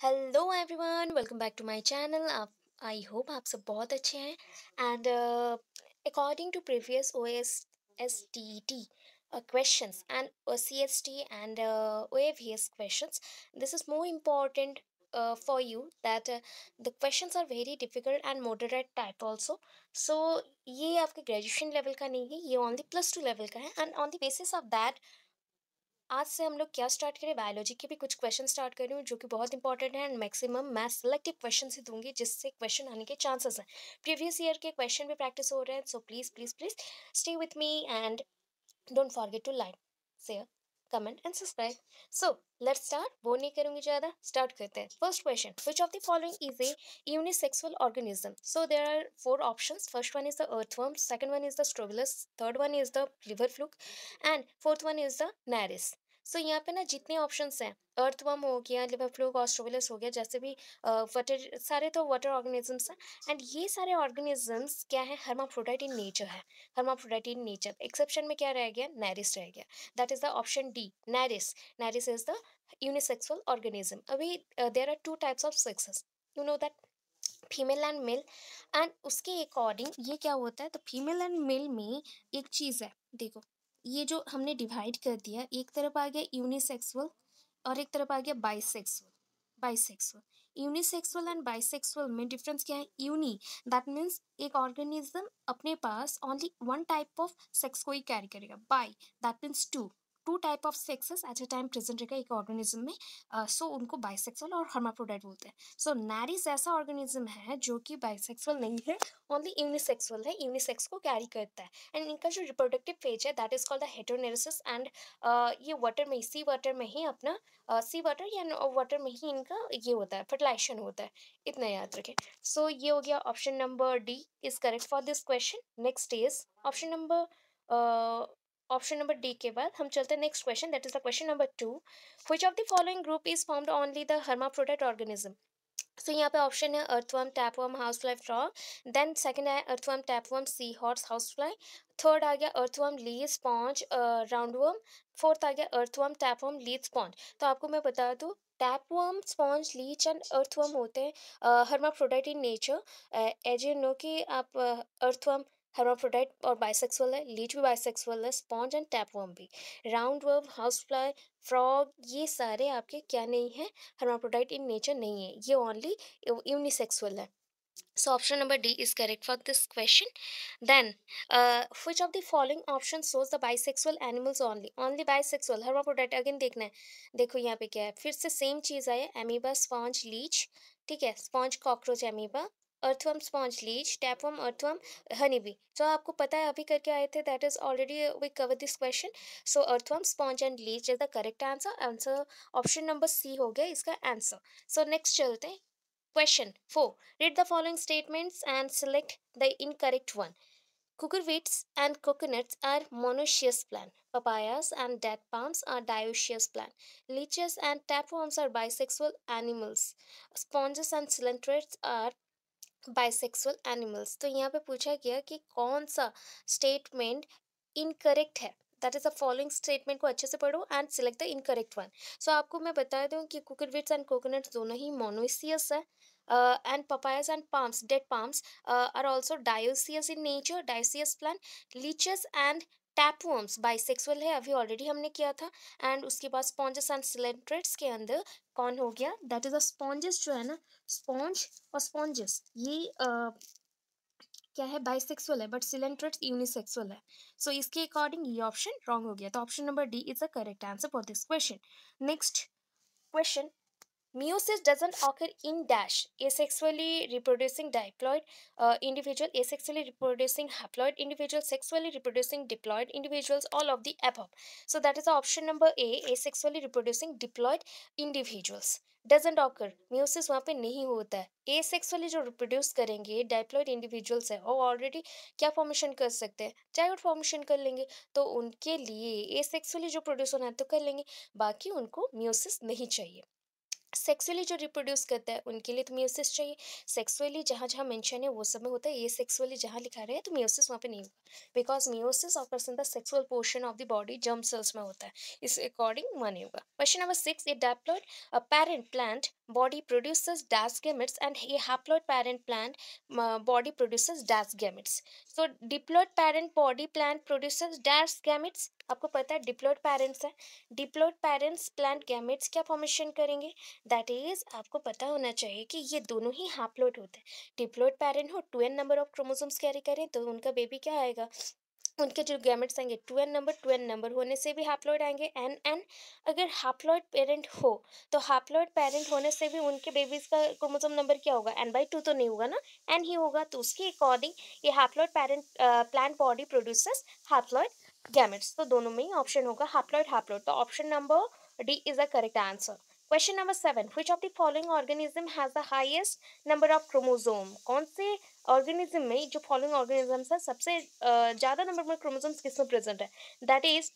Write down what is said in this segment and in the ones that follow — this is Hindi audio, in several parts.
Hello everyone welcome back to my channel आप आई होप आप सब बहुत अच्छे हैं. And according to previous O S S T T question and C S T and O A V S question this is more important for you that the question are very difficult and moderate type also so ये आपके ग्रेजुएशन लेवल का नहीं है, ये on the plus two level का है. And on the basis of that आज से हम लोग क्या स्टार्ट करें? बायोलॉजी के भी कुछ क्वेश्चन स्टार्ट कर रही हूँ, जो कि बहुत इंपॉर्टेंट है एंड मैक्सिमम मैं सिलेक्टिव क्वेश्चन ही दूँगी, जिससे क्वेश्चन आने के चांसेस हैं। प्रीवियस ईयर के क्वेश्चन भी प्रैक्टिस हो रहे हैं so please please please stay with me and don't forget to like share comment and subscribe so let's start bore नहीं करूंगी ज़्यादा स्टार्ट करते हैं first question which of the following is a unisexual organism so there are four options first one is the earthworm second one is the strobilus third one is the liver fluke and fourth one is the naris सो यहाँ पे ना जितने ऑप्शंस हैं अर्थवर्म हो गया लिवर फ्लूक ऑस्ट्रोबिलस हो गया, जैसे भी वाटर सारे तो वाटर ऑर्गेनिजम्स हैं। एंड ये सारे ऑर्गेनिजम्स क्या है? हर्माफ्रोडाइट इन नेचर है। हर्माफ्रोडाइट इन नेचर एक्सेप्शन में क्या रह गया? नैरिस रह गया। That is the option D Nereis Nereis is the unisexual organism अभी there are two types of sexes you know that female and male and उसके अकॉर्डिंग ये क्या होता है? तो फीमेल एंड मेल में एक चीज़ है। देखो ये जो हमने डिवाइड कर दिया, एक तरफ़ आ गया यूनिसेक्सुअल और एक तरफ़ आ गया bisexual bisexual unisexual and bisexual में डिफरेंस क्या है? यूनी दैट मीन्स एक ऑर्गेनिज्म अपने पास only one type of sex को ही कैरी करेगा. Bi that means two two type of sexes at a time present रहेगा एक ऑर्गेनिज्म में सो uh, so उनको बाइसेक्सुअल और हर्माफ्रोडाइट बोलते हैं। सो so, नैरिस ऐसा ऑर्गेनिज्म है जो कि बाइसेक्सुअल नहीं है ओनली यूनिसेक्सुअल है यूनिसेक्स को कैरी करता है। एंड इनका जो रिप्रोडक्टिव फ़ेज़ है that is called the heteronereis and ये वाटर में सी वाटर में ही अपना सी uh, वाटर या वाटर में ही इनका ये होता है फर्टिलाइजेशन होता है। इतना याद रखें। सो so, ये हो गया option number D is correct for this question next is option number option number D के बाद हम चलते हैं next question that is the question number two which of the following group is formed only the hermaphrodite organism so यहाँ पे ऑप्शन है earthworm tapeworm house fly frog then second है earthworm tapeworm sea horse house fly third आ गया earthworm leech sponge roundworm fourth आ गया अर्थवर्म टैपवर्म लीड स्पॉन्ज तो आपको मैं बता दूँ tapeworm sponge leech and earthworm होते हैं hermaphrodite in nature as you know कि आप अर्थवर्म uh, हेरोफ्रोडाइट और बाइसेक्सुअल है लीच भी बाइसेक्सुअल है स्पॉन्ज एंड टैपवर्म भी round worm house fly frog ये सारे आपके क्या नहीं है हेरोफ्रोडाइट इन नेचर नहीं है ये ओनली यूनिसेक्सुअल है option number D is correct for this question. Then, uh, which of the following options shows the bisexual animals only? Only bisexual. hermaphrodite again देखना है देखो यहाँ पे क्या है फिर से सेम चीज़ आया एमीबा स्पॉन्ज लीच ठीक है sponge cockroach amoeba earthworm sponge leech tapeworm earthworm honey bee जो आपको पता है, अभी करके आए थे that is already we cover this question so earthworm sponge and leech is the correct answer answer option number C हो गया इसका आंसर सो नेक्स्ट चलते हैं. Question four read the following statements and select the incorrect one Cucurbits and coconuts are monoecious plant. Papayas and date palms are dioecious plant. Leeches and tapeworms are bisexual animals. Sponges and coelenterate are bisexual animals तो यहाँ पे पूछा गया कि कौन सा स्टेटमेंट इनकरेक्ट है? That is the following statement को अच्छे से पढ़ो and select the incorrect one so आपको मैं बता दूँ कि कुकरविट्स एंड कोकोनट्स दोनों ही मोनोसियस है and papayas and palms date palms are also dioecious in nature dioecious plant leeches and tapeworms bisexual है, अभी ऑलरेडी हमने किया था एंड उसके बाद स्पॉन्जेस एंड सिलेंट्रेट्स के अंदर कौन हो गया? दैट इज़ अ स्पॉन्जेस जो है ना स्पॉन्ज और स्पॉन्जेस ये क्या है बाइसेक्सुअल है बट सिलेंट्रेट्स यूनिसेक्सुअल है. सो इसके अकॉर्डिंग ये ऑप्शन रॉन्ग हो गया. तो option number D is the correct answer for this question next question Meiosis doesn't occur in dash asexually reproducing diploid uh, individual, asexually reproducing haploid individual, sexually reproducing diploid individuals, all of the above. So that is option number A, asexually reproducing diploid individuals. Doesn't occur meiosis वहाँ पे नहीं होता है ए सेक्सुअली जो रिप्रोड्यूस करेंगे डाइप्लॉइड इंडिविजुअल्स है वो ऑलरेडी क्या फॉर्मेशन कर सकते हैं जाइगोट फॉर्मेशन कर लेंगे तो उनके लिए ए सेक्सुअली जो प्रोड्यूस होना है तो कर लेंगे बाकी उनको म्यूसिस नहीं चाहिए सेक्सुअली जो रिप्रोड्यूस करता है उनके लिए तो म्यूसिस चाहिए। सेक्सुअली जहाँ जहाँ मेंशन है वो सब में होता है। ये सेक्सुअली जहाँ लिखा रहे हैं तो म्यूसिस वहाँ पे नहीं होगा। Because meiosis occurs in the sexual portion of the body germ cells में होता है। इस अकॉर्डिंग वहाँ नहीं होगा। Question number six a diploid a parent plant produces dash gametes and a haploid parent plant uh, body produces dash gametes. So diploid parent body plant produces dash gametes आपको पता है डिप्लोइड पेरेंट्स है। डिप्लोइड पेरेंट्स प्लांट गैमेट्स क्या फॉर्मेशन करेंगे? दैट इज़ आपको पता होना चाहिए कि ये दोनों ही हैप्लोइड होते हैं। डिप्लोइड पेरेंट हो two N number of chromosomes carry करें तो उनका बेबी क्या आएगा? उनके जो गैमेट्स आएँगे two N number two N number होने से भी हैप्लॉइड आएँगे एन एन अगर हैप्लॉइड पेरेंट हो तो हैप्लॉइड पेरेंट होने से भी उनके बेबीज का क्रोमोसोम नंबर क्या होगा? एन बाई टू तो नहीं होगा ना? एन ही होगा तो उसके अकॉर्डिंग ये haploid parent plant body produces haploid gametes तो दोनों में ही ऑप्शन होगा हैप्लॉइड हैप्लॉइड तो option number D is the correct answer question number seven which of the following organism has the highest number of chromosome कौन से ऑर्गेनिज्म में जो फॉलोइंग ऑर्गेनिजम्स है, सबसे ज़्यादा नंबर में क्रोमोजोम्स किसमें प्रेजेंट है? That is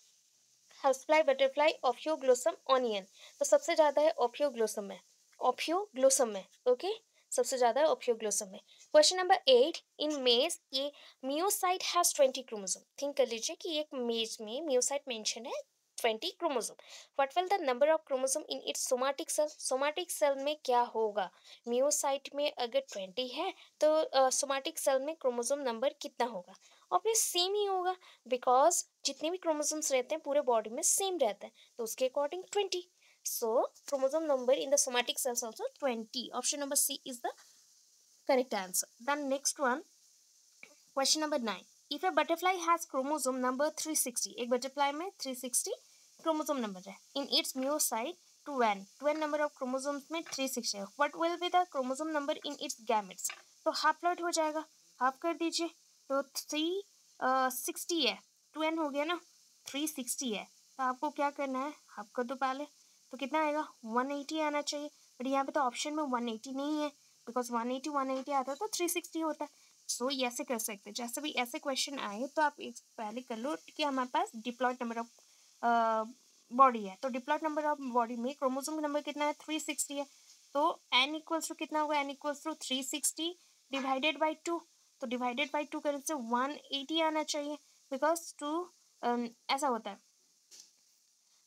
housefly butterfly ophioglossum onion तो सबसे ज़्यादा है ऑफियोग्लोसम में ऑफियोग्लोसम में ओके? सबसे ज़्यादा है ऑफियोग्लोसम में। Question number eight in maize ये meiocyte has twenty chromosome think कर लीजिए कि एक मेज में मियोसाइट मेंशन है 20 chromosome what will the number of chromosome in its somatic cell somatic cell में क्या होगा? म्यूसाइट में अगर 20 है तो सोमाटिक uh, सेल में क्रोमोसोम नंबर कितना होगा? ऑब्वियस सेम ही होगा बिकॉज़ जितने भी क्रोमोसोम्स रहते हैं पूरे बॉडी में सेम रहता है तो उसके according 20 so chromosome number in the somatic cells also 20 option number c is the correct answer. Then next one, question number 9 if a butterfly has chromosome number 360 एक butterfly में 360 क्रोमोसोम नंबर है. In its meiocyte two N two N number में थ्री सिक्स है. What will be the chromosome number in its gametes तो हाफ़ लॉट हो जाएगा. हाफ़ कर दीजिए. तो थ्री सिक्सटी है. टू एन हो गया ना? थ्री सिक्सटी है. तो आपको क्या करना है? हाफ़ कर दो पहले. तो कितना आएगा? वन एटी आना चाहिए. बट यहाँ पे तो ऑप्शन में वन एटी नहीं है. Because one eighty one eighty आता है तो थ्री सिक्सटी होता है। सो ये ऐसे कर सकते हैं। जैसे भी ऐसे क्वेश्चन आए तो आप पहले कर लो कि हमारे पास डिप्लॉयड नंबर ऑफ़ बॉडी है। तो डिप्लॉट नंबर ऑफ़ बॉडी में क्रोमोसोम नंबर कितना है? थ्री सिक्सटी है। तो एन इक्वल्स टू कितना होगा? N equals to three sixty divided by two तो डिवाइडेड बाई टू करने से वन एटी आना चाहिए। बिकॉज़ टू ऐसा होता है।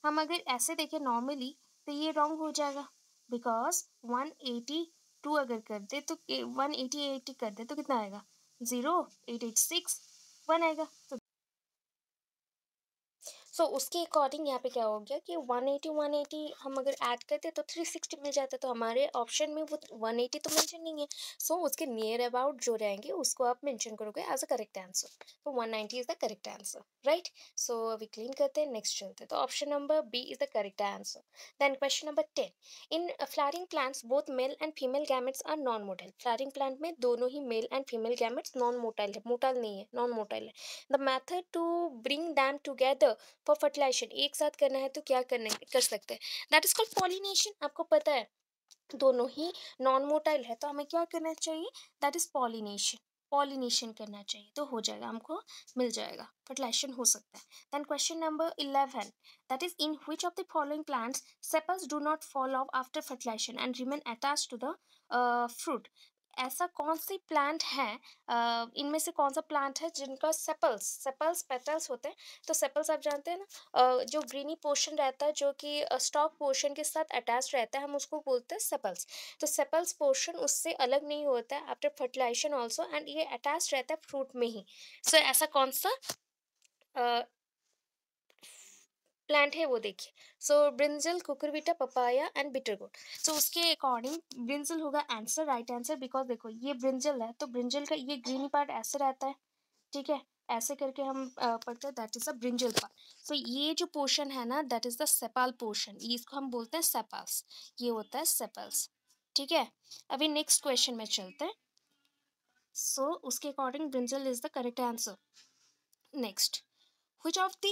हम अगर ऐसे देखें नॉर्मली तो ये रॉन्ग हो जाएगा। बिकॉज़ वन एटी टू अगर कर दे तो वन एटी एटी कर दे तो कितना आएगा? Zero eight eight six one आएगा। सो so, उसके अकॉर्डिंग यहाँ पे क्या हो गया कि 180 180 हम अगर ऐड करते तो 360 मिल जाता। तो हमारे ऑप्शन में वो 180 तो मेंशन नहीं है। सो so, उसके नियर अबाउट जो रहेंगे उसको आप मेंशन करोगे एज अ करेक्ट आंसर तो 190 is the correct answer right so अभी क्लीन करते हैं नेक्स्ट चलते हैं। तो option number B is the correct answer then question number ten in flowering plants both male and female gametes are non motile flowering plant में दोनों ही male and female gametes non motile है। मोटाइल नहीं है नॉन मोटाइल है। The method to bring them together for fertilization एक साथ करना है तो क्या करने, कर सकते हैं? दैट इज़ कॉल्ड पॉलिनेशन आपको पता है? दोनों ही नॉन मोटाइल है तो हमें क्या करना चाहिए? दैट इज़ पॉलिनेशन पॉलिनेशन करना चाहिए तो हो जाएगा, हमको मिल जाएगा फर्टिलाइजेशन हो सकता है। Then question number eleven that is in which of the following plants sepals do not fall off after fertilization and remain attach to the fruit ऐसा कौन सी प्लांट है इनमें से कौन सा प्लांट है जिनका सेपल्स सेपल्स पेटल्स होते हैं? तो सेपल्स आप जानते हैं ना जो ग्रीनी पोर्शन रहता है जो कि स्टॉक पोर्शन के साथ अटैच रहता है हम उसको बोलते हैं सेपल्स। तो सेपल्स पोर्शन उससे अलग नहीं होता है आफ्टर फर्टिलाइजेशन ऑल्सो एंड ये अटैच रहता है फ्रूट में ही। सो so, ऐसा कौन सा प्लांट है वो देखिए। So brinjal cucurbita papaya and bitter gourd so उसके अकॉर्डिंग ब्रिंजल होगा आंसर राइट आंसर बिकॉज़ देखो ये ब्रिंजल है तो ब्रिंजल का ये ग्रीनी पार्ट ऐसे रहता है ठीक है? ऐसे करके हम पढ़ते हैं that is a brinjal part so ये जो पोर्शन है ना that is the sepal portion इसको हम बोलते हैं सेपाल्स ये होता है सेपल्स ठीक है? अभी नेक्स्ट क्वेश्चन में चलते हैं। सो so, उसके according brinjal is the correct answer next which of the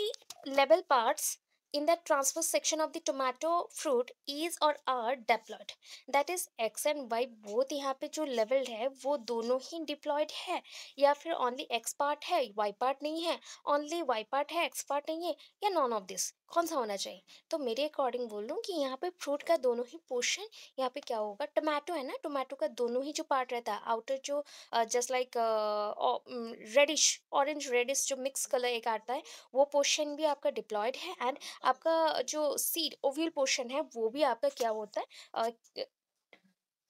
label parts in the transverse section of the tomato fruit is or are deployed that is x and y both यहाँ पे जो leveled है वो दोनों ही deployed है या फिर only x part है y part नहीं है only y part है x part नहीं है या none of this कौन सा होना चाहिए? तो मेरे अकॉर्डिंग बोल लूँ कि यहाँ पे फ्रूट का दोनों ही पोर्शन, यहाँ पे क्या होगा? टोमेटो है ना, टोमेटो का दोनों ही जो पार्ट रहता है, आउटर जो just like radish, orange radish जो मिक्स कलर एक आता है, वो पोर्शन भी आपका डिप्लॉयड है एंड आपका जो सीड, ओव्यूल पोर्शन है, वो भी आपका क्या होता है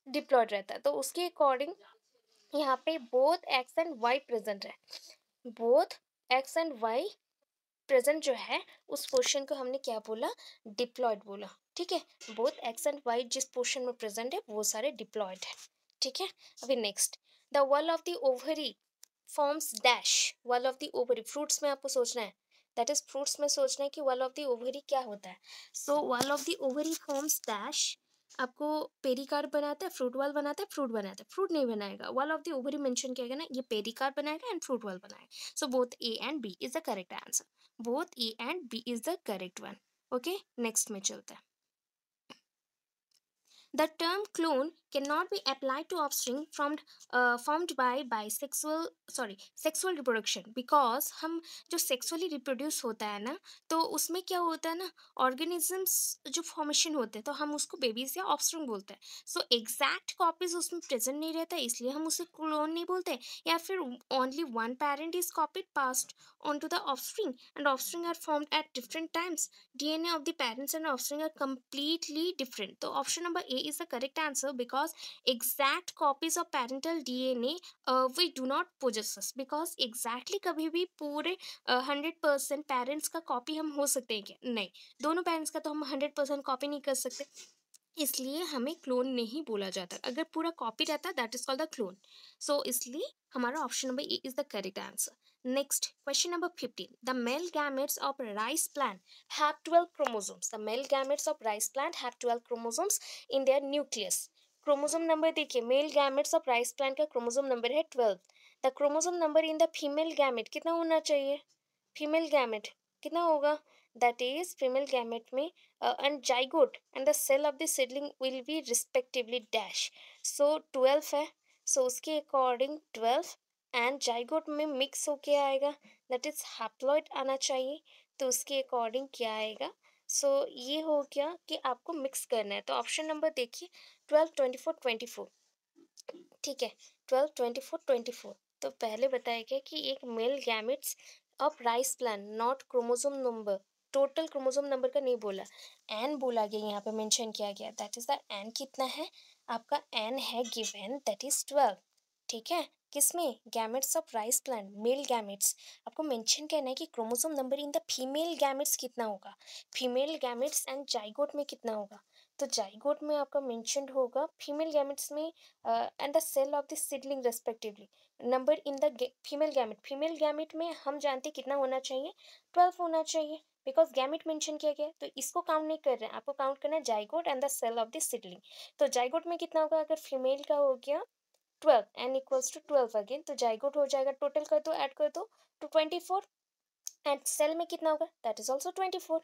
डिप्लॉयड रहता है। तो उसके अकॉर्डिंग यहाँ पे both X and Y present है। Both X and Y present जो है, उस पोर्शन को हमने क्या बोला? डिप्लॉयड बोला। ठीक है? बोथ एक्स एंड वाई जिस पोर्शन में प्रेजेंट है, वो सारे डिप्लॉयड है। ठीक है? अभी next the wall of the ovary forms dash wall of the ovary fruits में आपको सोचना है। दैट इज़ फ्रूट्स में सोचना है कि वॉल ऑफ़ द ओवरी क्या होता है। So wall of the ovary forms dash आपको पेरिकार बनाता है, फ्रूट वाल बनाता है, फ्रूट बनाता है। फ्रूट नहीं बनाएगा। वाल ऑफ़ द ओवरी मेंशन किया गया ना, ये पेरिकार बनाएगा एंड फ्रूट वाल बनाएगा। So both A and B is the correct answer both A and B is the correct one okay next में चलता है। The term clone cannot be applied to offspring formed uh, formed by bisexual sorry sexual reproduction because हम जो sexually reproduce होता है ना तो उसमें क्या होता है ना organisms जो formation होते हैं तो हम उसको babies या offspring बोलते हैं so exact copies उसमें present नहीं रहता इसलिए हम उसे clone नहीं बोलते या फिर only one parent is copied passed on to the offspring and offspring are formed at different times DNA of the parents and offspring are completely different तो option number A is the correct answer because exact copies of parental DNA uh, we do not possess because exactly कभी भी पूरे हंड्रेड परसेंट पेरेंट्स का कॉपी हम हो सकते हैं क्या नहीं दोनों पेरेंट्स का तो हम हंड्रेड परसेंट कॉपी नहीं कर सकते इसलिए हमें क्लोन नहीं बोला जाता अगर पूरा कॉपी रहता that is called the clone so इसलिए हमारा option number A is the correct answer Next, question number 15. The male gametes of rice plant have 12 chromosomes. The male gametes of rice plant have 12 chromosomes in their nucleus. Chromosome number देखिए male gametes of rice plant का क्रोमोसोम नंबर है twelve the chromosome number in the female gamete कितना होना चाहिए? फीमेल गैमेट कितना होगा? दैट इज़ फीमेल गैमेट में and zygote and the cell of the seedling will be respectively dash so twelve है. सो so, उसके अकॉर्डिंग ट्वेल्व एंड जाइगोट में मिक्स होके आएगा. दैट इज़ हैप्लॉइड आना चाहिए. तो उसके अकॉर्डिंग क्या आएगा? सो so, ये हो गया कि आपको मिक्स करना है. तो ऑप्शन नंबर देखिए twelve twenty four twenty four. ठीक है, twelve twenty four twenty four. तो पहले बताया गया कि एक male gametes of rice plant not chromosome number total chromosome number का नहीं बोला। एन बोला गया, यहाँ पे मेंशन किया गया। दैट इज़ द एन कितना है? आपका एन है गिवन दैट इज़ ट्वेल्व ठीक है? किसमें gametes of rice plant male gametes आपको मेंशन करना है कि chromosome number in the female gametes कितना होगा? फीमेल गैमेट्स एंड जाइगोट में कितना होगा? तो जाइगोट में आपका मेंशनड होगा फीमेल गैमेट्स में and the cell of the seedling respectively number in the female gamete female gamete में हम जानते कितना होना चाहिए? ट्वेल्व होना चाहिए बिकॉज़ गैमेट मेंशन किया गया तो इसको काउंट नहीं कर रहे हैं। आपको काउंट करना है zygote and the cell of the seedling तो जाइगोट में कितना होगा? अगर फीमेल का हो गया twelve n equals to twelve again तो जाइगोट हो जाएगा। टोटल कर दो ऐड कर दो to twenty four and cell में कितना होगा? That is also twenty four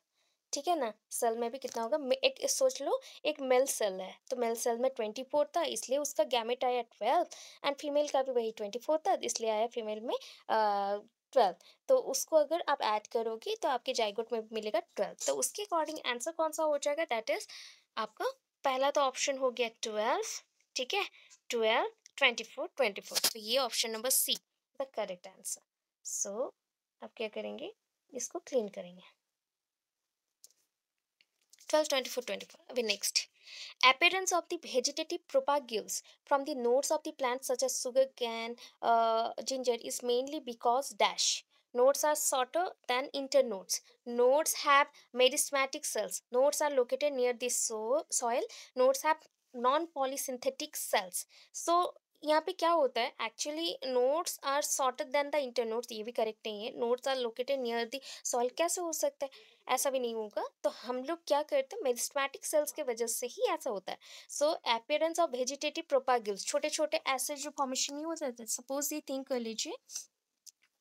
ठीक है ना? सेल में भी कितना होगा? एक, सोच लो, एक मेल सेल है। तो मेल सेल में ट्वेंटी फोर था, इसलिए उसका गैमेट आया ट्वेल्व, एंड फीमेल का भी वही ट्वेंटी फोर था, इसलिए आया फीमेल में ट्वेल्व। तो उसको अगर आप ऐड करोगे तो आपके जाइगोट में मिलेगा ट्वेल्व। तो उसके अकॉर्डिंग आंसर कौन सा हो जाएगा? दैट इज़ आपका पहला तो ऑप्शन हो गया ट्वेल्व, ठीक है? Twelve, twenty four twenty four. तो ये option number C, the correct answer. So, आप क्या करेंगे? इसको क्लीन करेंगे। 12, 24, 24. Okay, next. Appearance of the vegetative propagules from the nodes of the plants such as sugarcane, uh, ginger is mainly because dash. Nodes are shorter than internodes. Nodes have meristematic cells. Nodes are located near the so soil. Nodes have non-polysynthetic cells. So यहाँ पे क्या होता है actually nodes are sorted then the inter nodes ये भी करेक्ट नहीं है। Nodes are located near the solve कैसे हो सकता है? ऐसा भी नहीं होगा। तो हम लोग क्या करते हैं मेरिस्टमैटिक सेल्स के वजह से ही ऐसा होता है। So appearance of vegetative propagules छोटे छोटे ऐसे जो फॉर्मेशन नहीं हो जाते सपोज़ ये थिंक कर लीजिए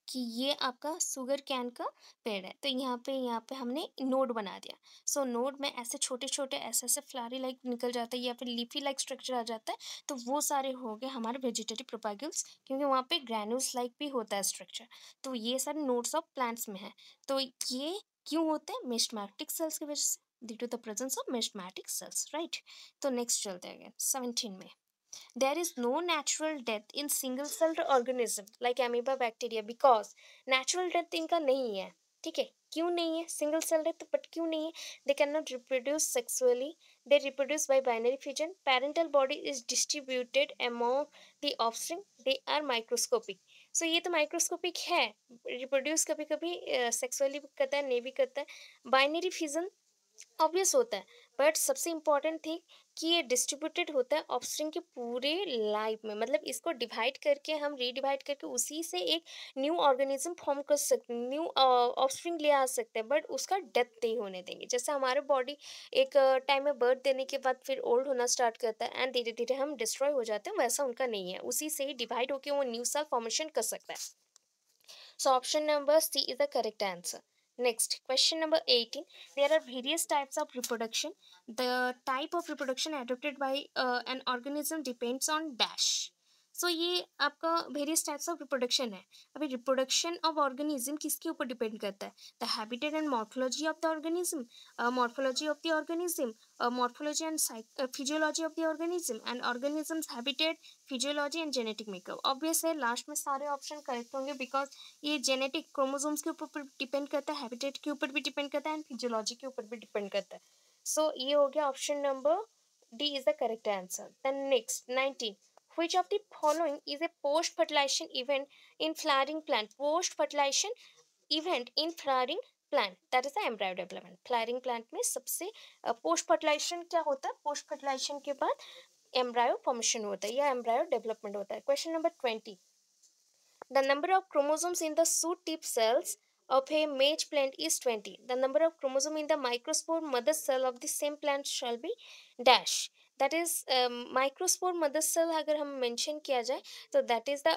कि ये आपका शुगर कैन का पेड़ है। तो यहाँ पे यहाँ पे हमने नोड बना दिया। सो so, नोड में ऐसे छोटे छोटे ऐसे ऐसे फ्लारी लाइक निकल जाता है या फिर लीफी लाइक स्ट्रक्चर आ जाता है तो वो सारे हो गए हमारे वेजिटेटिव प्रोपागल्स क्योंकि वहाँ पे ग्रैनुल्स लाइक भी होता है स्ट्रक्चर तो ये सारे नोड्स ऑफ़ प्लांट्स में है। तो ये क्यों होते हैं? मिस्टमैटिक सेल्स की वजह से। Due to the presence of meristematic cells right तो नेक्स्ट चलते हैं सेवनटीन में। There is no natural death in single celled organism like amoeba bacteria because natural death इनका नहीं है, ठीक है? क्यों नहीं है? सिंगल सेल तो बट क्यों नहीं है? They can not reproduce sexually they reproduce by binary fusion parental body is distributed among the offspring they are microscopic so ये तो माइक्रोस्कोपिक है रिप्रोड्यूस कभी कभी सेक्सुअली भी करता है, नहीं भी करता है बाइनरी फ्यूजन ऑब्वियस होता है बट सबसे इंपॉर्टेंट थी कि ये डिस्ट्रीब्यूटेड होता है ऑफस्प्रिंग के पूरे लाइफ में। मतलब इसको डिवाइड करके, हम रीडिवाइड करके उसी से एक न्यू ऑर्गेनिज्म फॉर्म कर सकते न्यू ऑफस्प्रिंग ले आ सकते हैं बट उसका डेथ नहीं होने देंगे। जैसे हमारे बॉडी एक टाइम में बर्थ देने के बाद फिर ओल्ड होना स्टार्ट करता है एंड धीरे धीरे हम डिस्ट्रॉय हो जाते हैं, वैसा उनका नहीं है। उसी से ही डिवाइड होकर वो न्यू सेल फॉर्मेशन कर सकता है। So option number C is the correct answer Next, question number 18. There are various types of reproduction. The type of reproduction adopted by uh, an organism depends on dash. So so, ये आपका वेरियस टाइप्स ऑफ़ रिप्रोडक्शन है। अभी रिप्रोडक्शन ऑफ़ ऑर्गेनिज्म किसके ऊपर डिपेंड करता है? The habitat and morphology of the organism morphology of the organism morphology and physiology of the organism and organisms habitat physiology and genetic makeup obvious है लास्ट में सारे ऑप्शन करेक्ट होंगे बिकॉज़ ये जेनेटिक क्रोमोजोम्स के ऊपर डिपेंड करता है हैबिटेट के ऊपर भी डिपेंड करता है एंड फिजियोलॉजी के ऊपर भी डिपेंड करता है। सो so, ये हो गया option number D is the correct answer then next nineteen Which of the following is a post-fertilization event in flowering plant? Post-fertilization event in flowering plant that is the embryo development flowering plant में सबसे पोस्ट फर्टिलाइजेशन क्या होता है पोस्ट फर्टिलाइजेशन के बाद एम्ब्रायो फॉर्मेशन होता है या एम्ब्रायो डेवलपमेंट होता है question number twenty the number of chromosomes in the shoot tip cells of a mage plant is 20 the number of chromosome in the microspore mother cell of the same plant shall be dash that is microspore mother cell अगर हम मेंशन किया जाए तो that is the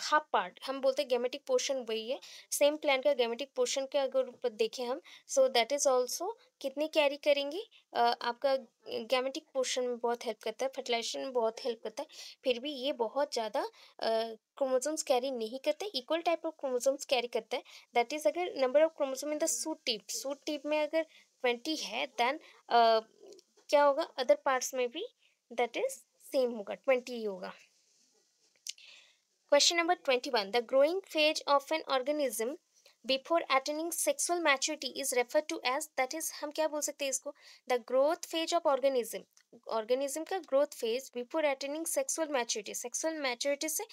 half part. हम बोलते हैं गेमेटिक पोर्शन वही है। सेम प्लांट का गेमेटिक पोर्शन के अगर देखें हम सो दैट इज़ ऑल्सो कितनी कैरी करेंगे? uh, आपका गेमेटिक पोर्शन में बहुत हेल्प करता है फर्टिलाइजेशन में बहुत हेल्प करता है फिर भी ये बहुत ज़्यादा क्रोमोजोम्स कैरी नहीं करते equal type of chromosomes carry करता है। दैट इज़ अगर number of chromosome in the shoot tip shoot tip में अगर ट्वेंटी है देन क्या होगा? अदर पार्ट्स में भी दैट इज़ सेम होगा ट्वेंटी ही होगा। Question number twenty one the growing phase of an organism before attaining sexual maturity is refer to as that is हम क्या बोल सकते हैं इसको? The growth phase of organism organism का growth phase before attaining sexual maturity sexual maturity से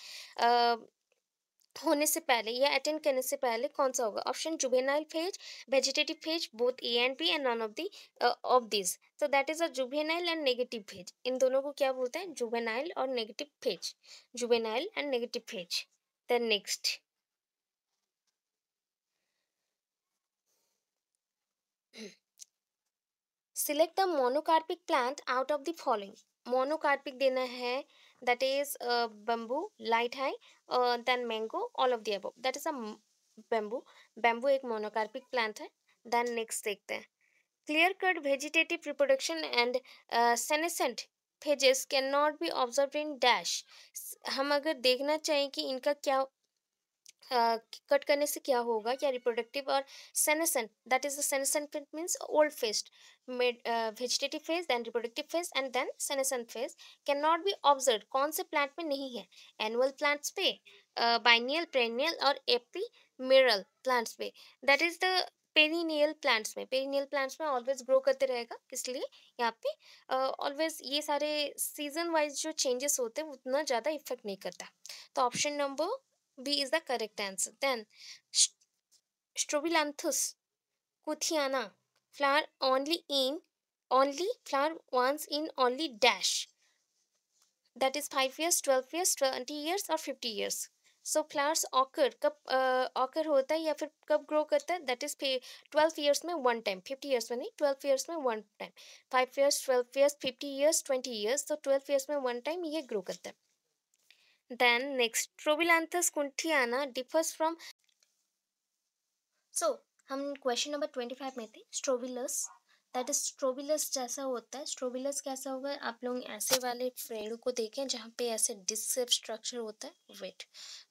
होने से पहले या अटेंड करने से पहले कौन सा होगा? Option juvenile phase, vegetative phase both A and B and none of the of this तो that is a juvenile and negative phase इन दोनों को क्या बोलते हैं? जुबेनाइल और negative phase juvenile and negative phase then next select the monocarpic plant out of the following monocarpic देना है that is uh, bamboo light high uh, then mango all of the above that is a bamboo bamboo एक monocarpic plant है then next देखते हैं clear cut vegetative reproduction and uh, senescent phages cannot be observed in dash हम अगर देखना चाहें कि इनका क्या कट करने से क्या होगा? क्या रिप्रोडक्टिव और senescent that is the senescent means old phased vegetative vegetative phase, then reproductive phase, and then senescent phase cannot be observed. कौन से प्लांट में नहीं है? एनुअल प्लांट्स पे बाइनियल पेरिनियल और एपीमेरल प्लांट्स पे. That is the perennial plants में. पेरिनियल प्लांट्स में ऑलवेज ग्रो करते रहेगा, इसलिए यहाँ पे ऑलवेज ये सारे सीज़न वाइज जो चेंजेस होते हैं उतना ज़्यादा इफ़ेक्ट नहीं करता. तो option number B is the correct answer then Strobilanthes kunthiana flower only in, only flower once in, only dash. That is 5 years 12 years 20 years or 50 years. So flowers occur कब ऑकर होता है या फिर कब ग्रो करता है? दैट इज़ ट्वेल्व ईयर्स में वन टाइम फिफ्टी ईयर्स में नहीं ट्वेल्व ईयर्स में one time five years twelve years fifty years twenty years तो ट्वेल्व ईयर्स में वन टाइम ये ग्रो करता है. Then next Strobilanthes kunthiana differs from so हम क्वेश्चन नंबर ट्वेंटी फाइव में थे स्ट्रोबिलस दैट इज़ स्ट्रोबिलस जैसा होता है। स्ट्रोबिलस कैसा होगा? आप लोग ऐसे वाले फ्रेंड को देखें जहाँ पे ऐसे डिसेफ स्ट्रक्चर होता है वेट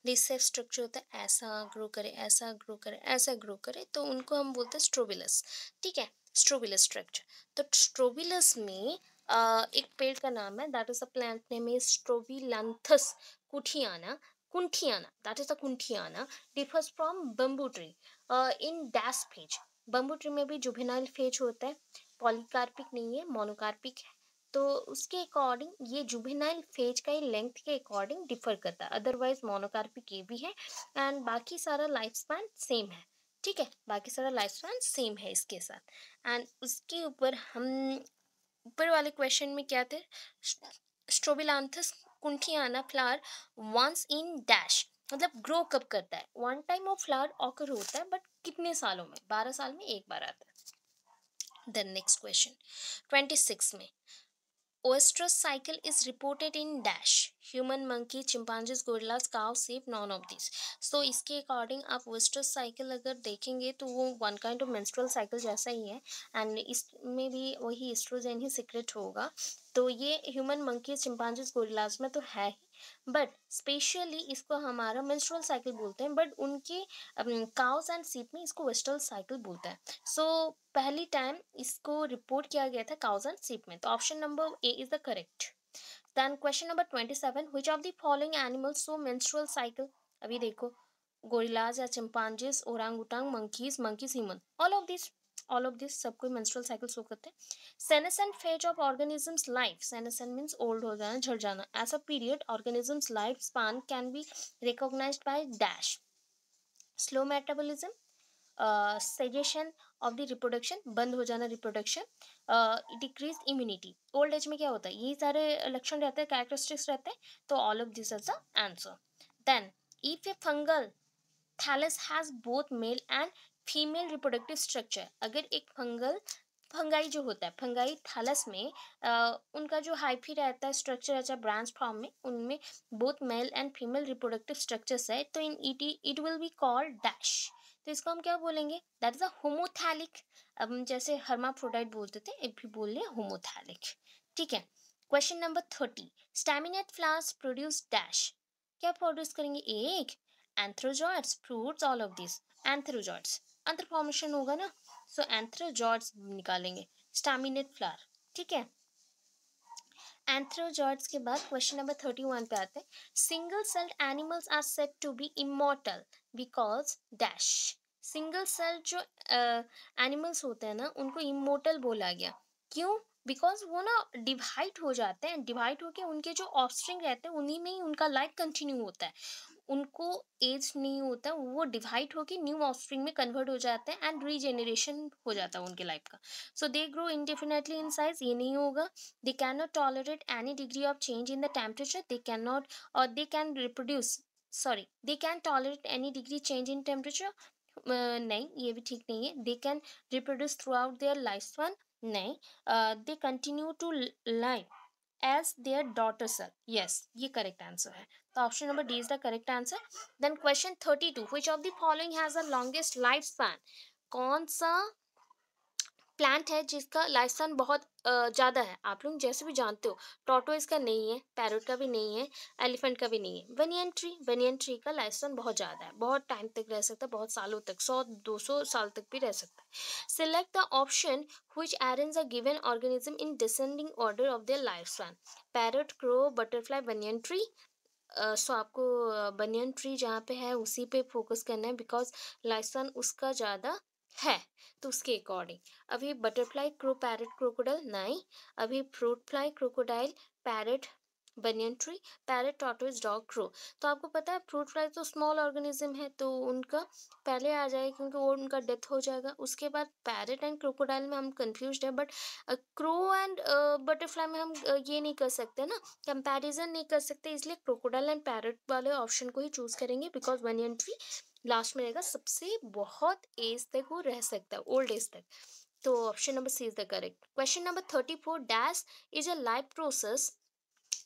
डिसेफ स्ट्रक्चर होता है, ऐसा ग्रो करे, ऐसा ग्रो करे, ऐसा ग्रो करे तो उनको हम बोलते हैं स्ट्रोबिलस ठीक है? स्ट्रोबिलस स्ट्रक्चर तो स्ट्रोबिलस में एक पेड़ का नाम है। That is a plant name is Strobilanthes kunthiana Kuntiana, that is the Kuntiana, differs from bamboo tree. Uh, in dash phase. Bamboo tree में भी जुबिनाइल फ़ेज़ होता है पॉलीकार्पिक नहीं है मोनोकार्पिक है. तो उसके अकॉर्डिंग ये जुबिनाइल फ़ेज़ का ही लेंथ के अकॉर्डिंग डिफर करता है. अदरवाइज़ मोनोकार्पिक ये भी है एंड बाकी सारा लाइफ स्पैन सेम है. ठीक है? बाकी सारा लाइफ स्पैन सेम है इसके साथ. एंड उसके ऊपर हम ऊपर वाले क्वेश्चन में क्या थे? Strobilanthes kunthiana flower once in dash मतलब ग्रो कब करता है? वन टाइम वो फ्लावर ऑकर होता है, बट कितने सालों में? बारह साल में एक बार आता है। Then next question, twenty six में। Oestrus cycle is reported in dash. Human monkey, chimpanzees, gorillas, cow, sheep, none of these. So, इसके अकॉर्डिंग आप ओएस्ट्रस साइकिल अगर देखेंगे तो वो one kind of menstrual cycle जैसा ही है एंड इसमें भी वही एस्ट्रोजन ही सीक्रेट होगा। तो ये ह्यूमन मंकी चिंपांजीज गोरिल्लाज में तो है ही। बट स्पेशली इसको हमारा मेंस्ट्रुअल साइकिल बोलते हैं बट उनके काउस एंड सीप में इसको वेस्ट्रल साइकिल बोलते हैं। सो so, पहली टाइम इसको रिपोर्ट किया गया था काउस एंड सीप में तो option number A is the correct then question number twenty seven which of the following animals so menstrual cycle अभी देखो गोरिल्लाज या chimpanzees orangutan monkeys monkeys human all of this all of this सब कोई menstrual cycle शो करते हैं senescent phase of organisms life senescent means old हो जाना झड़ जाना as a period organisms life span can be recognized by dash slow metabolism cessation of the reproduction बंद हो जाना reproduction decrease immunity old age में क्या होता है यही सारे लक्षण रहते हैं कैरेक्टरिस्टिक्स रहते हैं तो all of this is the answer then if a fungal thallus has both male and female reproductive structure अगर एक फंगल फंगाई जो होता है फंगाई थैलस में आ, उनका जो हाइफी रहता है स्ट्रक्चर है ब्रांच फॉर्म में उनमें both male and female reproductive structures है तो in it it will be called dash तो इसको हम क्या बोलेंगे? दैट इज़ अ होमोथैलिक अब हम जैसे हर्माफ्रोडाइट बोलते थे एक भी बोल रहे होमोथैलिक ठीक है? Question number thirty staminate flowers produce dash क्या प्रोड्यूस करेंगे? एक antherozoids fruits all of this antherozoids अंतर फॉर्मेशन होगा ना सो एंथ्रोजॉर्ड्स निकालेंगे स्टामिनेट फ्लावर ठीक है? एंथ्रोजॉर्ड्स के बाद क्वेश्चन नंबर थर्टी वन पे आते हैं। Single celled animals are said to be immortal because dash single cell जो एनिमल्स uh, होते हैं ना उनको इमोटल बोला गया। क्यों? बिकॉज़ वो ना डिवाइड हो जाते हैं डिवाइड होके उनके जो ऑफस्ट्रिंग रहते हैं उन्हीं में ही उनका लाइफ कंटिन्यू होता है। उनको एज नहीं होता, वो डिवाइड होकर न्यू ऑफस्प्रिंग में कन्वर्ट हो जाते हैं एंड रीजेनरेशन हो जाता है उनके लाइफ का। So they grow indefinitely in size ये नहीं होगा। They can not tolerate any degree of change in the temperature they can not और they can reproduce sorry they can tolerate any degree change in temperature नहीं, ये भी ठीक नहीं है। They can reproduce throughout their life span नहीं they continue to life as their daughter cell yes ये करेक्ट आंसर है। तो option number D is the correct answer then question thirty two which of the has longest life span कौन सा प्लांट है जिसका लाइफ स्पैन बहुत ज़्यादा है? आप लोग जैसे भी जानते हो टोटो इसका नहीं है पैरोट का भी नहीं है एलिफेंट का भी नहीं है। वनियन ट्री वनियन ट्री का लाइफ स्पैन बहुत ज़्यादा है। बहुत टाइम तक रह सकता है, बहुत सालों तक, सौ, दो सौ साल तक भी रह सकता है। Select the option which arrange a given organism in descending order of their lifespan. Parrot, crow, butterfly, banyan tree so आपको बनियन ट्री जहाँ पे है, उसी पे फोकस करना है, बिकॉज़ लाइसन उसका ज़्यादा है तो उसके अकॉर्डिंग। अभी बटरफ्लाई क्रो, पैरट क्रोकोडाइल नहीं, अभी fruit fly crocodile, parrot banyan tree, parrot tortoise dog, crow. तो आपको पता है, फ्रूट फ्लाई तो स्मॉल ऑर्गेनिज्म है तो उनका पहले आ जाएगा क्योंकि वो उनका डेथ हो जाएगा। उसके बाद पैरेट एंड क्रोकोडाइल में हम कंफ्यूज है बट क्रो एंड बटरफ्लाई में हम ये नहीं कर सकते ना कंपैरिजन नहीं कर सकते, इसलिए क्रोकोडाइल एंड पैरेट वाले ऑप्शन को ही चूज़ करेंगे बिकॉज़ बनियन ट्री लास्ट में रहेगा, सबसे बहुत एज तक वो रह सकता है ओल्ड एज तक। तो option number C is the correct question number thirty four dash is a life process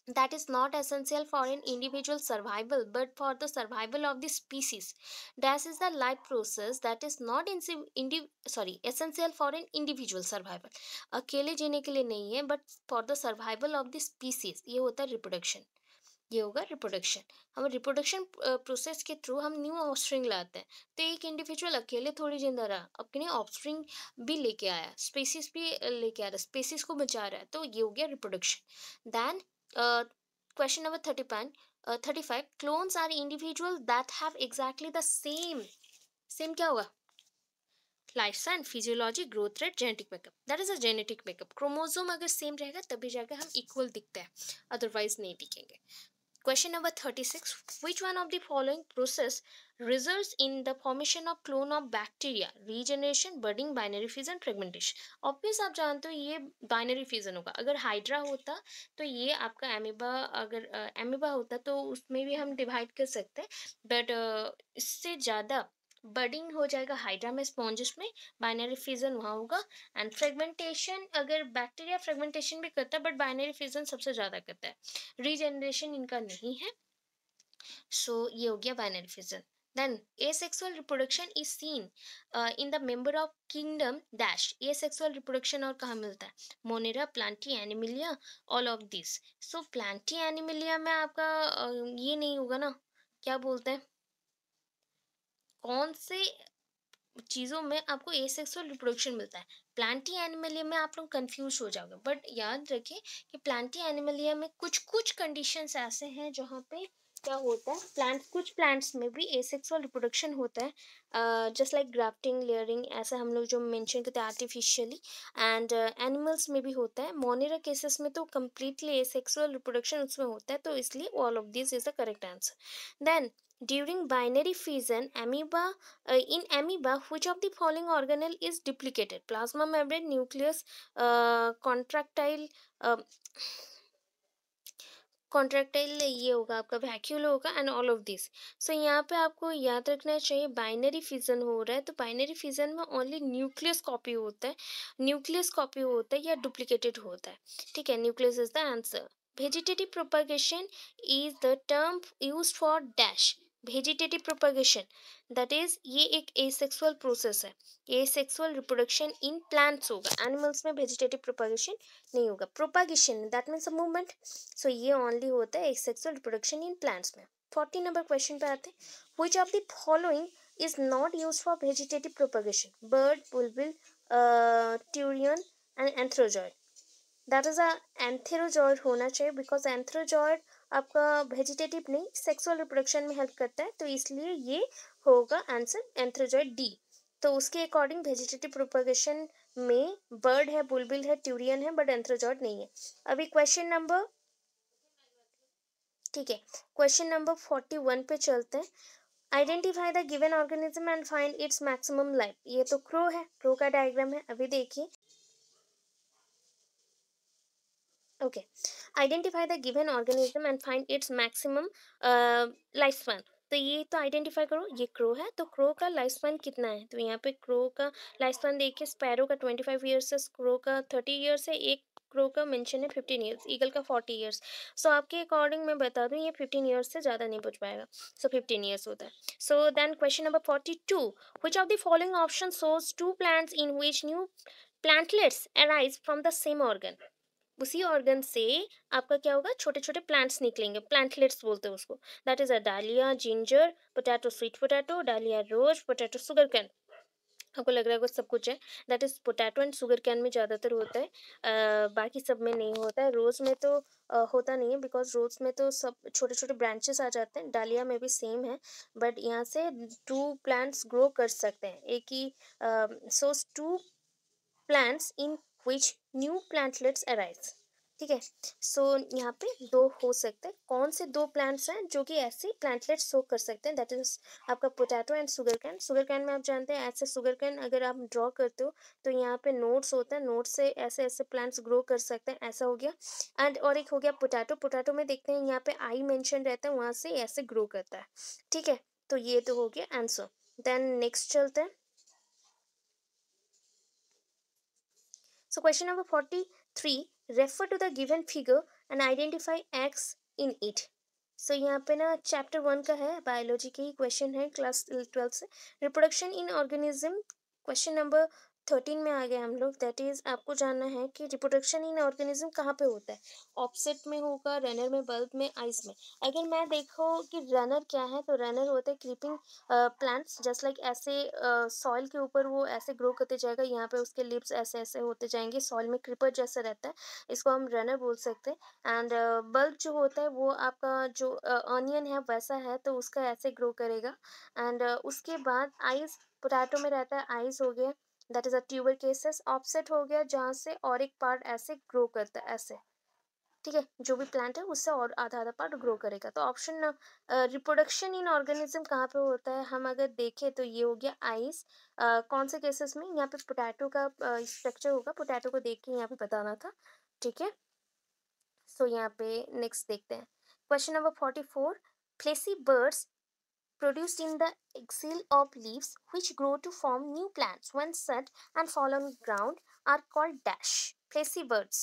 that is not essential for an individual survival, but for the survival of the species. Dash is the life process that is not indi, sorry, essential for an individual survival. अकेले जीने के लिए नहीं है but for the survival of the species ये होता है रिप्रोडक्शन ये होगा रिप्रोडक्शन हम रिप्रोडक्शन प्रोसेस के थ्रू हम न्यू ऑफस्प्रिंग लाते हैं। तो एक इंडिविजुअल अकेले थोड़ी ज़िंदा रहा, अपने ऑफस्प्रिंग भी लेके आया स्पेसिस भी लेके आ रहा स्पेसिस को बचा रहा है तो ये हो गया reproduction then Uh, question number 30 uh, 35 clones are individuals that have exactly the same same क्या होगा life and physiology growth rate genetic makeup that is a genetic makeup chromosome अगर सेम रहेगा तभी जाकर हम इक्वल दिखते हैं अदरवाइज़ नहीं दिखेंगे Question number 36. Which one of the following process results in the formation of clone of bacteria? Regeneration, budding, binary fission, fragmentation. Obvious आप जानते हो ये binary fission होगा। अगर हाइड्रा होता तो ये आपका एमिबा अगर uh, होता तो उसमें भी हम डिवाइड कर सकते हैं। Uh, इससे ज़्यादा बडिंग हो जाएगा हाइड्रा में स्पॉन्जिस में बाइनरी फिजन वहाँ होगा। एंड फ्रेगमेंटेशन अगर बैक्टीरिया फ्रेगमेंटेशन भी करता है बट बाइनरी फिजन सबसे ज़्यादा करता है। रीजनरेशन इनका नहीं है। सो so, ये हो गया binary fission then asexual reproduction is seen uh, in the member of kingdom dash. Asexual reproduction और कहाँ मिलता है? Monera Plantae Animalia all of this so Plantae Animalia में आपका uh, ये नहीं होगा ना? क्या बोलते हैं? कौन से चीज़ों में आपको एसेक्सुअल रिप्रोडक्शन मिलता है? प्लांटी एनिमलिया में आप लोग कंफ्यूज हो जाओगे। बट याद रखें कि प्लांटी एनिमलिया में कुछ कुछ कंडीशंस ऐसे हैं जहाँ पे क्या होता है? प्लांट्स कुछ प्लांट्स में भी एसेक्सुअल रिप्रोडक्शन होता है। जस्ट लाइक ग्राफ्टिंग लेयरिंग ऐसा हम लोग जो मेंशन करते हैं आर्टिफिशियली एंड एनिमल्स में भी होता है। मोनिरा केसेस में तो कम्प्लीटली एसेक्सुअल रिप्रोडक्शन उसमें होता है तो इसलिए all of this is the correct answer then during binary fission amoeba uh, in amoeba which of the following organelle is duplicated? Plasma contractile uh, contractile ये होगा आपका वैक्यूल होगा and all of this so यहाँ पे आपको याद रखना चाहिए बाइनरी फिजन हो रहा है तो बाइनरी फिजन में ओनली न्यूक्लियस कॉपी होता है न्यूक्लियस कॉपी होता है या डुप्लीकेटेड होता है। ठीक है nucleus is the answer vegetative propagation is the term use for dash. Vegetative propagation that is ये एक एसेक्सुअल प्रोसेस है। एसेक्सुअल रिप्रोडक्शन इन प्लांट्स होगा। एनिमल्स में वेजिटेटिव प्रोपगेशन नहीं होगा। Propagation that means a movement so ये ओनली होता है एसेक्सुअल रिप्रोडक्शन इन प्लांट्स में। फोर्टी नंबर क्वेश्चन पे आते हैं। Which of the following is not use for vegetative propagation bud bulbil turion and antherozoid that is a antherozoid होना चाहिए बिकॉज़ एंथ्रोजॉइड आपका वेजिटेटिव नहीं सेक्सुअल रिप्रोडक्शन में हेल्प करता है तो इसलिए ये होगा आंसर एंथ्रोजॉइड डी तो उसके अकॉर्डिंग वेजिटेटिव प्रोपगेशन में बर्ड है बुलबिल है ट्यूरियन है बट एंथ्रोजॉइड नहीं है. अभी क्वेश्चन नंबर ठीक है क्वेश्चन नंबर फोर्टी वन पे चलते हैं. Identify the given organism and find its maximum life ये तो क्रो है क्रो का डायग्राम है, अभी देखिए. Okay. Identify the given organism and find its maximum uh, lifespan. तो ये तो आइडेंटिफाई करो ये क्रो है तो क्रो का लाइफ स्पैन कितना है? तो यहाँ पे क्रो का लाइफ स्पैन देखिए स्पैरो का ट्वेंटी फाइव ईयर्स है क्रो का थर्टी ईयर्स है एक क्रो का मेंशन है फिफ्टीन ईयर्स ईगल का फोर्टी ईयर्स सो आपके अकॉर्डिंग मैं बता दूँ ये फिफ्टीन ईयर्स से ज़्यादा नहीं पूछ पाएगा सो फिफ्टीन ईयर्स होता है. So then question number forty two which of the following option shows two plants in which new plantlets arise from the same organ उसी ऑर्गन से आपका क्या होगा? छोटे छोटे प्लांट्स निकलेंगे। प्लांटलेट्स बोलते हैं उसको। That is a dahlia ginger potato sweet potato dahlia rose potato sugar cane आपको लग रहा है कुछ सब कुछ है। That is potato and sugarcane में ज़्यादातर होता है। आ, बाकी सब में नहीं होता है। रोज़ में तो आ, होता नहीं है बिकॉज़ रोज़ में तो सब छोटे छोटे ब्रांचेस आ जाते हैं। डालिया में भी सेम है। बट यहाँ से टू प्लांट्स ग्रो कर सकते हैं। एक ही so two plants in which new plantlets arise ठीक है? सो यहाँ पे दो हो सकते हैं। कौन से दो प्लांट्स हैं जो कि ऐसे प्लांटलेट्स शो कर सकते हैं? दैट इज़ आपका potato and sugar cane sugar cane में आप जानते हैं, ऐसे सुगर कैन अगर आप ड्रॉ करते हो तो यहाँ पे नोट्स होते हैं। नोट से ऐसे ऐसे प्लांट्स ग्रो कर सकते हैं। ऐसा हो गया। एंड और एक हो गया पोटैटो पोटैटो में देखते हैं, यहाँ पे आई मैंशन रहता है, वहाँ से ऐसे ग्रो करता है। ठीक है? तो ये तो हो गया आंसर देन नेक्स्ट चलते हैं। So question number 43, refer to the given figure and identify X in it. So so, यहाँ पे ना चैप्टर वन का है बायोलॉजी के ही क्वेश्चन है क्लास ट्वेल्थ से reproduction in organism question number thirteen में आ गए हम लोग दैट इज़ आपको जानना है कि रिप्रोडक्शन इन ऑर्गेनिज्म कहाँ पे होता है? ऑप्सेट में होगा रनर में बल्ब में आइस में। अगर मैं देखो कि रनर क्या है तो रनर होता है क्रीपिंग प्लांट्स जस्ट लाइक ऐसे सॉइल के ऊपर वो ऐसे ग्रो करते जाएगा, यहाँ पे उसके लिप्स ऐसे ऐसे होते जाएँगे सॉइल में क्रीपर जैसा रहता है, इसको हम रनर बोल सकते हैं। एंड बल्ब जो होता है वो आपका जो ऑनियन है, वैसा है तो उसका ऐसे ग्रो करेगा। एंड उसके बाद आइस पोटैटो में रहता है आइस हो गया। That is a tuber cases offset हो गया जहाँ से और एक पार्ट ऐसे ग्रो करता है ऐसे। ठीक है? जो भी प्लांट है उससे और आधा आधा पार्ट ग्रो करेगा। तो ऑप्शन रिप्रोडक्शन इन ऑर्गेनिज्म कहाँ पे होता है? हम अगर देखें तो ये हो गया आइस uh, कौन से केसेस में? यहाँ पे पोटैटो का स्ट्रक्चर uh, होगा। पोटैटो को देख के यहाँ पे बताना था। ठीक है? सो यहाँ पे नेक्स्ट देखते हैं। Question number forty four fleshy birds produced in the axil of leaves which grow to form new plants when set and fall on ground are called dash fleshy birds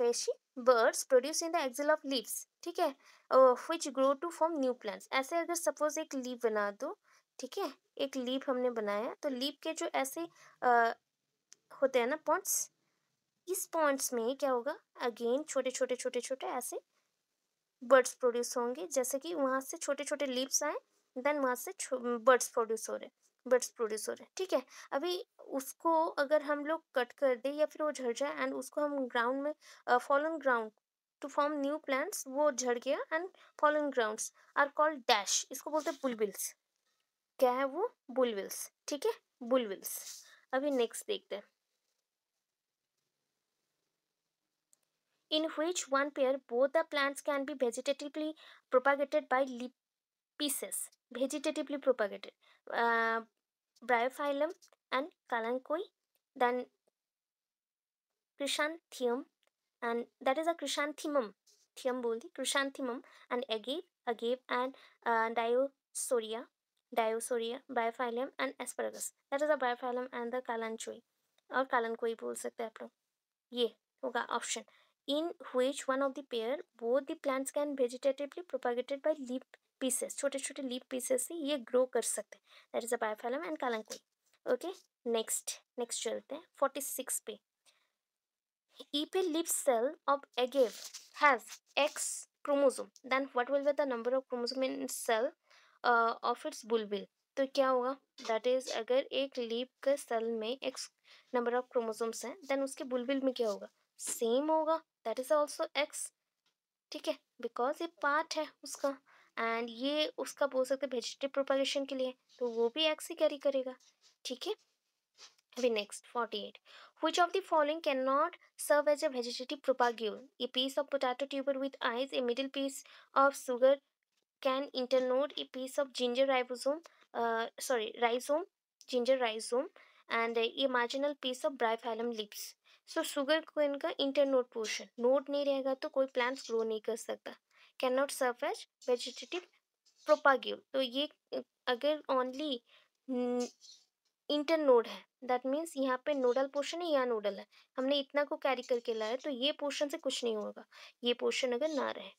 fleshy birds produced in the axil of leaves ठीक है uh, which grow to form new plants ऐसे अगर सपोज़ एक लीफ बना दो ठीक है एक लीफ हमने बनाया तो लीफ के जो ऐसे uh, होते हैं ना पॉइंट्स इस पॉइंट्स में क्या होगा अगेन छोटे छोटे छोटे छोटे ऐसे बर्ड्स प्रोड्यूस होंगे जैसे कि वहाँ से छोटे छोटे लीव्स आए देन वहाँ से बर्ड्स प्रोड्यूस हो रहे बर्ड्स प्रोड्यूस हो रहे ठीक है? अभी उसको अगर हम लोग कट कर दें या फिर वो झड़ जाए एंड उसको हम ग्राउंड में fallen ground to form new plants, वो झड़ गया and fallen grounds are called dash, इसको बोलते हैं बुलविल्स क्या है वो? बुलविल्स ठीक है? बुलविल्स अभी नेक्स्ट देखते हैं। in which one pair both the plants can be vegetatively propagated by leaf pieces vegetatively propagated uh, bryophyllum and kalankoi then chrysanthemum and that is a chrysanthemum thium boldi chrysanthemum and agave agave and uh, diosoria diosoria bryophyllum and asparagus that is a bryophyllum and the kalanchoi और कालनकोई बोल सकते हैं आप लोग ये होगा option in which one of the pair both the plants can vegetatively propagated by leaf pieces छोटे छोटे लीप पीसेस से ये ग्रो कर सकते हैं। That is a Bryophyllum and Kalanchoe okay next next चलते हैं फोर्टी सिक्स पे ई पे leaf cell of agave has X chromosome then what will be the number of chromosome in cell of its bulbil तो क्या होगा? दैट इज़ अगर एक लीप के सेल में एक्स नंबर ऑफ़ क्रोमोजोम्स हैं देन उसके बुलबिल में क्या होगा? सेम होगा। दैट इज़ ऑल्सो एक्स ठीक है? बिकॉज़ ये पार्ट है उसका। एंड ये उसका बोल सकते वेजिटेटिव प्रोपोलेशन के लिए तो वो भी एक्स ही कैरी करेगा, ठीक है? अभी next forty eight which of the following can not serve as a vegetative propagule a piece of potato tuber with eyes a middle piece of sugarcane internode a piece of ginger ribosome sorry rhizome ginger rhizome and a marginal piece of Bryophyllum leaves so sugar को इनका इंटरनोट पोर्शन नोट नहीं रहेगा तो कोई प्लांट ग्रो नहीं कर सकता। Can not serve as vegetative propagule तो ये अगर ओनली इंटर नोड है दैट मीन्स यहाँ पे नोडल पोर्शन है या नोडल है? हमने इतना को कैरी करके लाया तो ये पोर्शन से कुछ नहीं होगा। ये पोर्शन अगर ना रहे।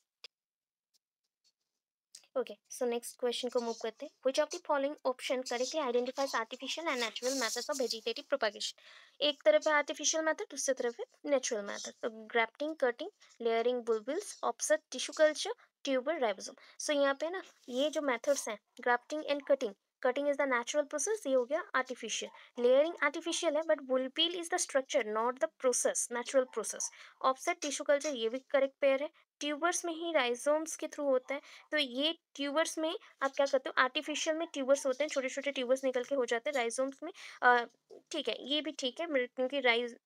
ओके सो नेक्स्ट क्वेश्चन को मूव करते हैं. Which of the following option correctly identifies artificial and natural methods of vegetative propagation एक तरफ़ है आर्टिफिशियल मेथड दूसरी तरफ़ है नेचुरल मेथड तो grafting cutting layering bulbils offset tissue culture tuber ribosome so यहाँ पे ना ये जो मेथड्स हैं grafting and cutting cutting is the natural process ये हो गया आर्टिफिशियल लेयरिंग आर्टिफिशियल है but bulbil is the structure not the process natural process offset tissue culture ये भी करेक्ट पेयर है. ट्यूबर्स में ही राइजोम्स के थ्रू होता है. तो ये ट्यूबर्स में आप क्या करते हो? आर्टिफिशियल में ट्यूबर्स होते हैं छोटे छोटे ट्यूबर्स निकल के हो जाते हैं राइजोम्स में. ठीक है, ये भी ठीक है क्योंकि राइज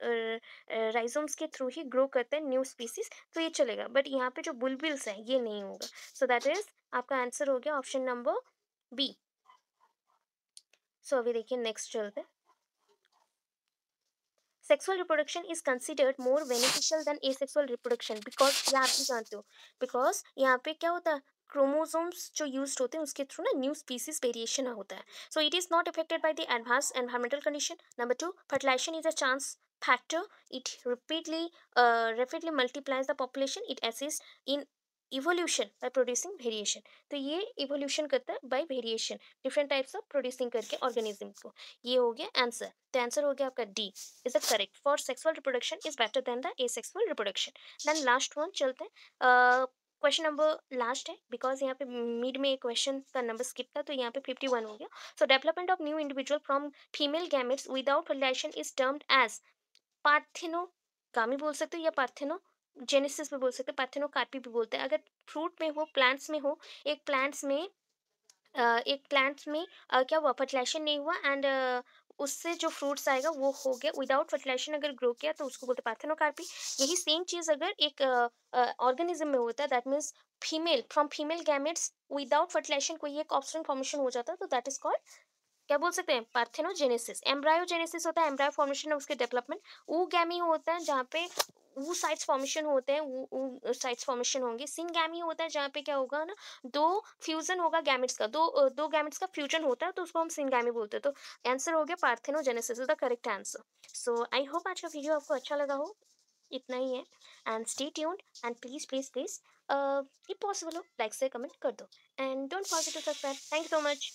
राइजोम्स के थ्रू ही ग्रो करते हैं न्यू स्पीसीज तो ये चलेगा. बट यहाँ पे जो बुलबिल्स हैं, ये नहीं होगा. सो दैट इज़ आपका आंसर हो गया ऑप्शन नंबर बी सो अभी देखिए नेक्स्ट चलते हैं sexual reproduction is considered more beneficial than asexual reproduction because ये आप भी जानते हो बिकॉज़ यहाँ पे क्या होता है क्रोमोसोम्स जो यूज़ होते हैं उसके थ्रू ना न्यू स्पीसीज वेरिएशन होता है। So it is not affected by the advance environmental condition number two fertilization is a chance factor. It repeatedly uh, rapidly multiplies the population. It in evolution by producing variation तो ये इवोल्यूशन करता है by variation different types of producing करके ऑर्गेनिज्म को. ये हो गया आंसर तो आंसर हो गया आपका D is the correct for sexual reproduction is better than the asexual reproduction then last one चलते हैं। क्वेश्चन नंबर लास्ट है बिकॉज़ यहाँ पे मिड में एक क्वेश्चन का नंबर स्किप था तो यहाँ पे फिफ्टी वन हो गया। So development of new individual from female gametes without fertilization is termed as parthenogamy बोल सकते हो या पार्थिनो जेनेसिस भी बोल सकते हैं पार्थेनो कार्पी भी बोलते हैं। अगर फ्रूट में हो प्लांट्स में हो, एक प्लांट्स में एक प्लांट्स में क्या हुआ? फर्टिलाइजेशन नहीं हुआ एंड उससे जो फ्रूट्स आएगा वो हो गया। विदाउट फर्टिलाइजेशन अगर ग्रो किया तो उसको बोलते पार्थेनोकार्पी यही सेम चीज़ अगर एक ऑर्गेनिज्म में होता है that means female from female gametes without fertilization कोई एक ऑप्शन फॉर्मेशन हो जाता है तो दैट इज़ कॉल्ड क्या बोल सकते हैं? पार्थेनोजेनेसिस एम्ब्रायोजेनेसिस होता है एम्ब्रायो फॉर्मेशन है, उसके डेवलपमेंट वो गैमी होता है, जहाँ पे वो साइट्स फॉर्मेशन होते हैं, वो साइट्स फॉर्मेशन होंगे। सिंग गैमी होता है जहाँ पे क्या होगा ना, दो फ्यूजन होगा गैमिट्स का, दो दो गैमिट्स का फ्यूजन होता है तो उसको हम सिंग गैमी बोलते हैं। तो आंसर हो गया parthenogenesis is the correct answer so I hope आज का वीडियो आपको अच्छा लगा हो। इतना ही है। And stay tuned and please please please if possible हो लाइक से कमेंट कर दो। And don't forget to subscribe thank you so much